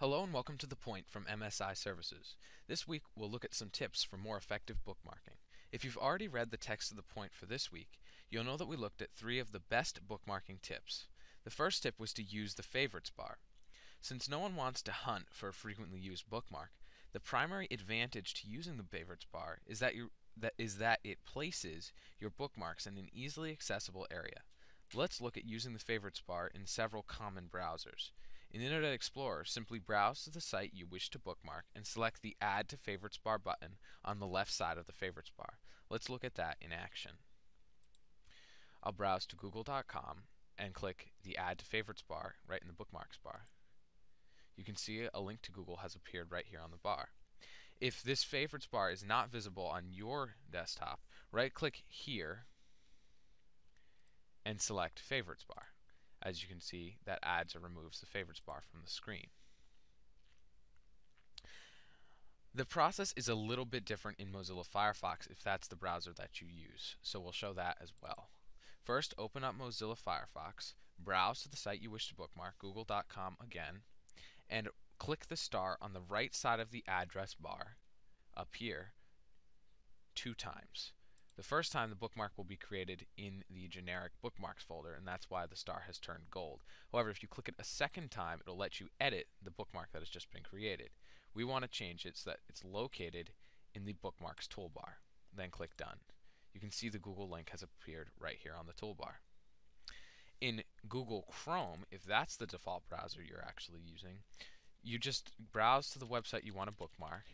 Hello and welcome to The Point from MSI Services. This week we'll look at some tips for more effective bookmarking. If you've already read the text of The Point for this week, you'll know that we looked at three of the best bookmarking tips. The first tip was to use the favorites bar. Since no one wants to hunt for a frequently used bookmark, the primary advantage to using the favorites bar is that you that is that it places your bookmarks in an easily accessible area. Let's look at using the favorites bar in several common browsers. In Internet Explorer, simply browse to the site you wish to bookmark and select the Add to Favorites bar button on the left side of the favorites bar. Let's look at that in action. I'll browse to google.com and click the Add to Favorites bar right in the Bookmarks bar. You can see a link to Google has appeared right here on the bar. If this favorites bar is not visible on your desktop, right click here and select favorites bar. As you can see, that adds or removes the favorites bar from the screen. The process is a little bit different in Mozilla Firefox if that's the browser that you use, so we'll show that as well. First, open up Mozilla Firefox, browse to the site you wish to bookmark, google.com again, and click the star on the right side of the address bar up here two times. The first time the bookmark will be created in the generic bookmarks folder, and that's why the star has turned gold. However, if you click it a second time, it'll let you edit the bookmark that has just been created. We want to change it so that it's located in the bookmarks toolbar. Then click done. You can see the Google link has appeared right here on the toolbar. In Google Chrome, if that's the default browser you're actually using, you just browse to the website you want to bookmark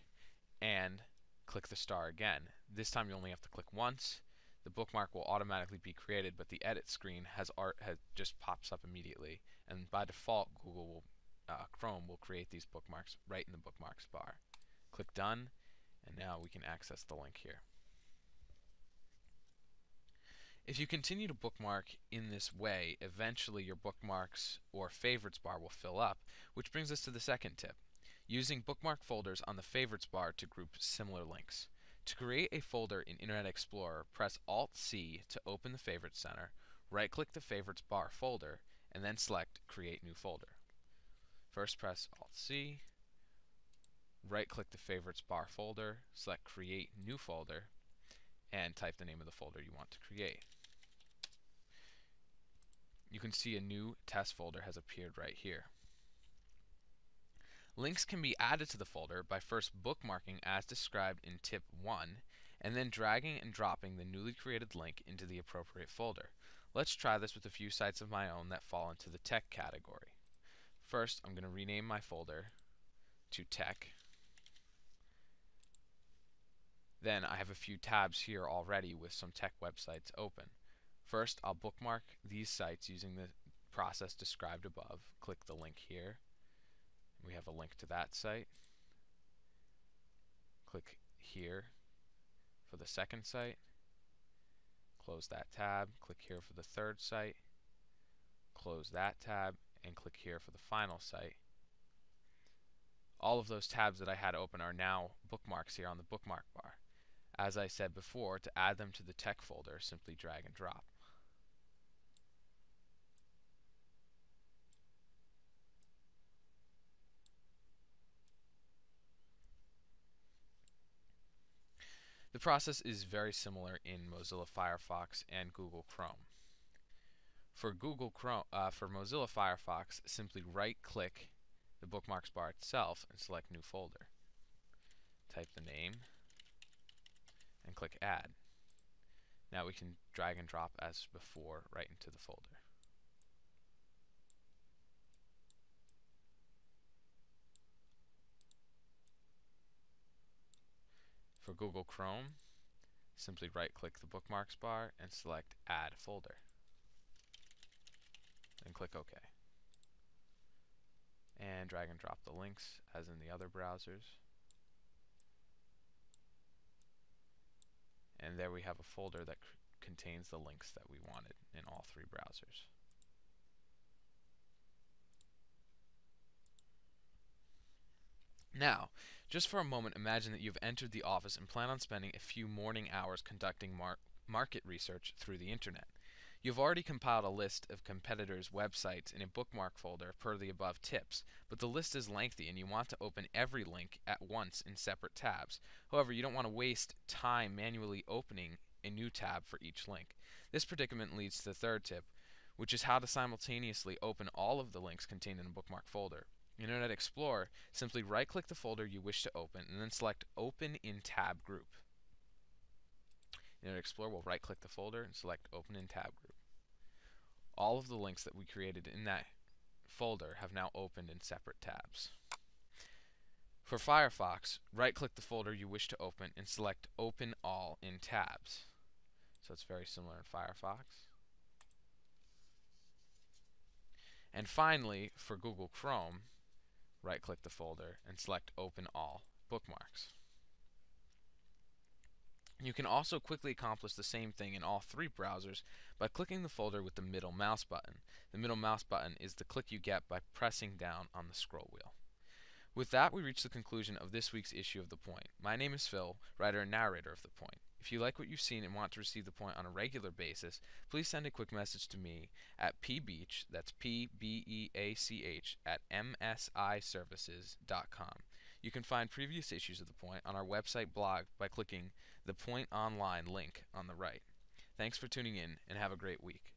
and click the star again. This time you only have to click once. The bookmark will automatically be created, but the edit screen has art has just pops up immediately. And by default, Google will, uh, Chrome will create these bookmarks right in the bookmarks bar. Click done, and now we can access the link here. If you continue to bookmark in this way, eventually your bookmarks or favorites bar will fill up, which brings us to the second tip using bookmark folders on the favorites bar to group similar links. To create a folder in Internet Explorer, press Alt-C to open the Favorites Center, right-click the Favorites bar folder, and then select Create New Folder. First press Alt-C, right-click the Favorites bar folder, select Create New Folder, and type the name of the folder you want to create. You can see a new test folder has appeared right here. Links can be added to the folder by first bookmarking as described in tip 1 and then dragging and dropping the newly created link into the appropriate folder. Let's try this with a few sites of my own that fall into the tech category. First, I'm going to rename my folder to tech. Then I have a few tabs here already with some tech websites open. First, I'll bookmark these sites using the process described above. Click the link here we have a link to that site. Click here for the second site. Close that tab. Click here for the third site. Close that tab and click here for the final site. All of those tabs that I had open are now bookmarks here on the bookmark bar. As I said before, to add them to the tech folder, simply drag and drop. The process is very similar in Mozilla Firefox and Google Chrome. For Google Chrome, uh, for Mozilla Firefox, simply right-click the bookmarks bar itself and select New Folder. Type the name and click Add. Now we can drag and drop as before right into the folder. For Google Chrome, simply right-click the bookmarks bar and select Add Folder. And click OK. And drag and drop the links as in the other browsers. And there we have a folder that contains the links that we wanted in all three browsers. Now, just for a moment, imagine that you've entered the office and plan on spending a few morning hours conducting mar market research through the internet. You've already compiled a list of competitors' websites in a bookmark folder per the above tips, but the list is lengthy and you want to open every link at once in separate tabs. However, you don't want to waste time manually opening a new tab for each link. This predicament leads to the third tip, which is how to simultaneously open all of the links contained in a bookmark folder. In Internet Explorer, simply right-click the folder you wish to open and then select Open in Tab Group. Internet Explorer will right-click the folder and select Open in Tab Group all of the links that we created in that folder have now opened in separate tabs. For Firefox, right-click the folder you wish to open and select Open All in Tabs. So it's very similar in Firefox. And finally, for Google Chrome, right-click the folder and select Open All Bookmarks. You can also quickly accomplish the same thing in all three browsers by clicking the folder with the middle mouse button. The middle mouse button is the click you get by pressing down on the scroll wheel. With that, we reach the conclusion of this week's issue of The Point. My name is Phil, writer and narrator of The Point. If you like what you've seen and want to receive The Point on a regular basis, please send a quick message to me at pbeach, that's P-B-E-A-C-H, at msiservices.com. You can find previous issues of The Point on our website blog by clicking the Point Online link on the right. Thanks for tuning in and have a great week.